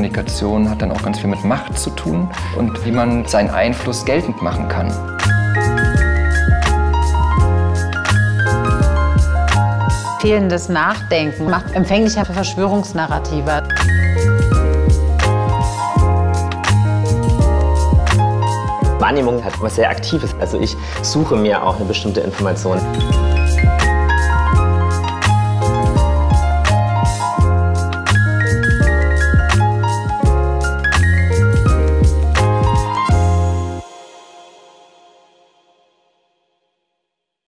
Kommunikation hat dann auch ganz viel mit Macht zu tun und wie man seinen Einfluss geltend machen kann. Fehlendes Nachdenken macht empfänglicher für Verschwörungsnarrative. Wahrnehmung hat was sehr Aktives. Also ich suche mir auch eine bestimmte Information.